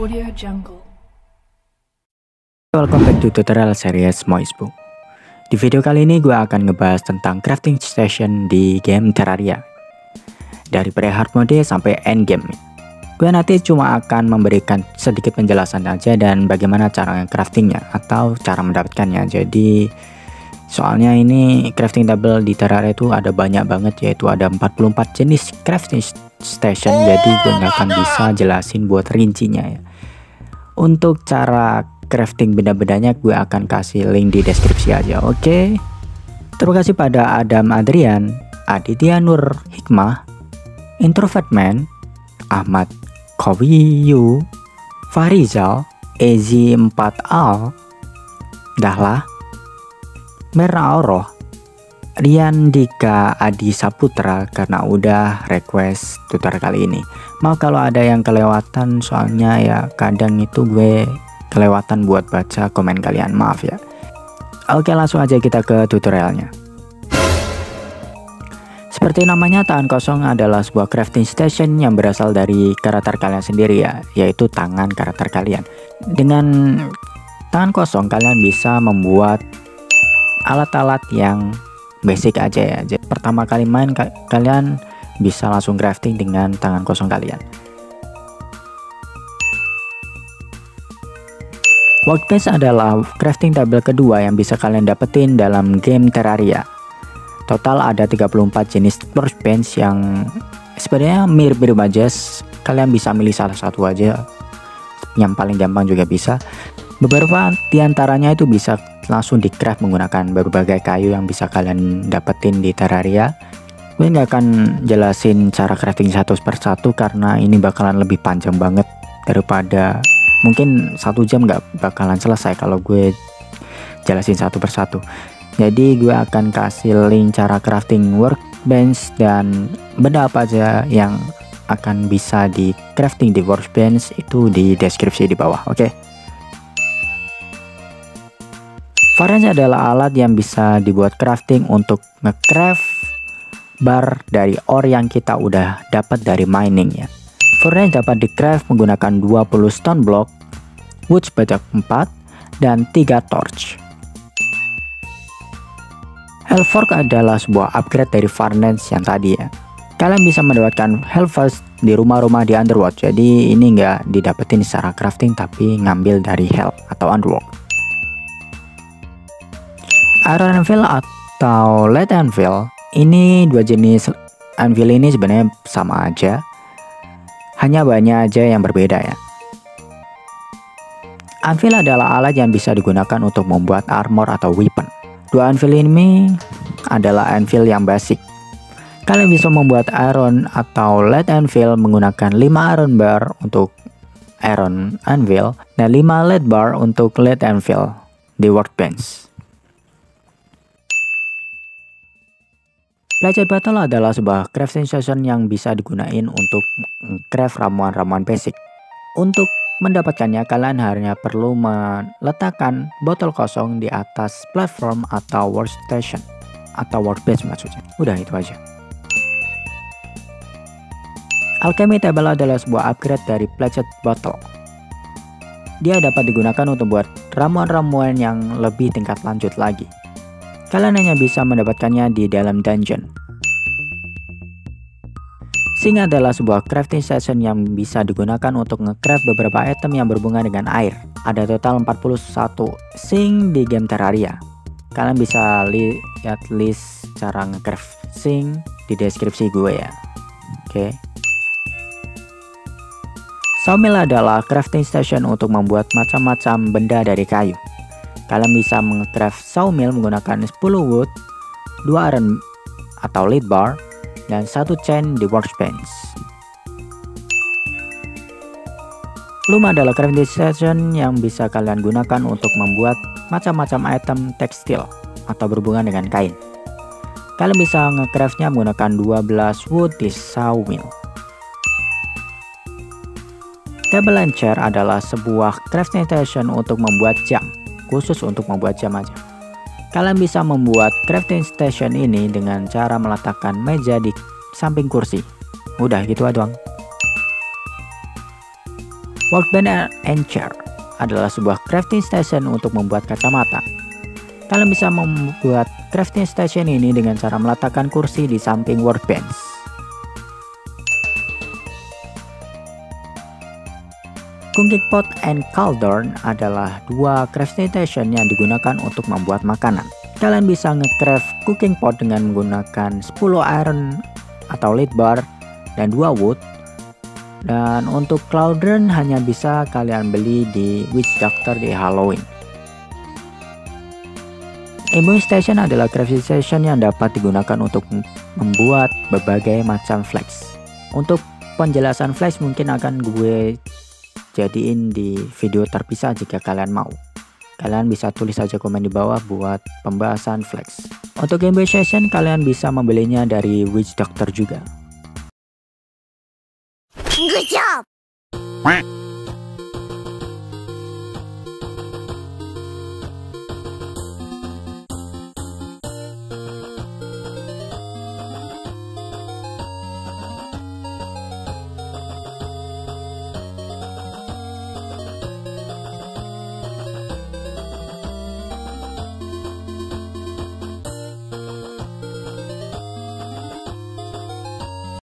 Audio. Welcome back to tutorial series Moisebook. Di video kali ini gue akan ngebahas tentang crafting station di game Terraria. Dari pre-hard mode sampai end game. Gue nanti cuma akan memberikan sedikit penjelasan aja dan bagaimana cara craftingnya atau cara mendapatkannya. Jadi soalnya ini crafting table di Terraria itu ada banyak banget yaitu ada 44 jenis crafting station jadi gue nggak akan bisa jelasin buat rincinya ya. Untuk cara crafting benda-bendanya gue akan kasih link di deskripsi aja oke okay? terima kasih pada Adam Adrian Aditya Nur Hikmah Introvert Man Ahmad Kowiyu Farizal Ezi 4 Al Dahlah Merah Oroh Rian Dika Adi Saputra karena udah request tutor kali ini. Mau kalau ada yang kelewatan soalnya ya kadang itu gue kelewatan buat baca komen kalian, maaf ya. Oke langsung aja kita ke tutorialnya. Seperti namanya, tangan kosong adalah sebuah crafting station yang berasal dari karakter kalian sendiri ya, yaitu tangan karakter kalian. Dengan tangan kosong kalian bisa membuat alat-alat yang basic aja ya. Jadi, pertama kali main kalian bisa langsung crafting dengan tangan kosong kalian. Workbench adalah crafting table kedua yang bisa kalian dapetin dalam game Terraria. Total ada 34 jenis workbench yang sebenarnya mirip-mirip aja. Kalian bisa milih salah satu aja. Yang paling gampang juga bisa. Beberapa di antaranya itu bisa langsung di craft menggunakan berbagai kayu yang bisa kalian dapetin di Terraria. Gue nggak akan jelasin cara crafting satu persatu karena ini bakalan lebih panjang banget daripada mungkin satu jam nggak bakalan selesai kalau gue jelasin satu persatu jadi gue akan kasih link cara crafting workbench dan benda apa aja yang akan bisa di crafting di workbench itu di deskripsi di bawah oke okay? Varans adalah alat yang bisa dibuat crafting untuk ngecraft bar dari ore yang kita udah dapat dari mining ya. Furnace dapat di-craft menggunakan 20 stone block, wood sebanyak 4, dan 3 torch. Hellfork adalah sebuah upgrade dari Furnace yang tadi ya. Kalian bisa mendapatkan Hellfast di rumah-rumah di Underworld, jadi ini nggak didapetin secara crafting tapi ngambil dari Hell atau Underworld. Iron Anvil atau Lead Anvil, ini dua jenis anvil ini sebenarnya sama aja, hanya banyak aja yang berbeda ya. Anvil adalah alat yang bisa digunakan untuk membuat armor atau weapon. Dua anvil ini adalah anvil yang basic. Kalian bisa membuat iron atau lead anvil menggunakan 5 iron bar untuk iron anvil dan 5 lead bar untuk lead anvil di workbench. Belajar Battle adalah sebuah crafting session yang bisa digunakan untuk craft ramuan-ramuan basic. Untuk mendapatkannya, kalian hanya perlu meletakkan botol kosong di atas platform atau workstation atau workbench maksudnya. Udah itu aja. Alchemy Table adalah sebuah upgrade dari Pledged Bottle. Dia dapat digunakan untuk buat ramuan-ramuan yang lebih tingkat lanjut lagi. Kalian hanya bisa mendapatkannya di dalam dungeon. Sing adalah sebuah crafting station yang bisa digunakan untuk ngecraft beberapa item yang berhubungan dengan air. Ada total 41 sing di game Terraria. Kalian bisa lihat list cara ngecraft sing di deskripsi gue ya. Oke. Okay. Sawmill adalah crafting station untuk membuat macam-macam benda dari kayu. Kalian bisa mengcraft sawmill menggunakan 10 wood, 2 iron atau lead bar, dan satu chain di workbench. Loom adalah crafting station yang bisa kalian gunakan untuk membuat macam-macam item tekstil atau berhubungan dengan kain. Kalian bisa ngecraftnya menggunakan 12 wood di sawmill. Table and adalah sebuah crafting station untuk membuat jam khusus untuk membuat jam aja. Kalian bisa membuat crafting station ini dengan cara meletakkan meja di samping kursi. Udah gitu doang. Workbench and Chair adalah sebuah crafting station untuk membuat kacamata. Kalian bisa membuat crafting station ini dengan cara meletakkan kursi di samping workbench. Cooking pot and cauldron adalah dua crafting station yang digunakan untuk membuat makanan. Kalian bisa ngecraft cooking pot dengan menggunakan 10 iron atau lead bar dan 2 wood dan untuk Cloudrun hanya bisa kalian beli di Witch Doctor di Halloween. Immune Station adalah crafting station yang dapat digunakan untuk membuat berbagai macam flex. Untuk penjelasan flex mungkin akan gue jadiin di video terpisah jika kalian mau. Kalian bisa tulis saja komen di bawah buat pembahasan flex. Untuk game session kalian bisa membelinya dari Witch Doctor juga. Good job!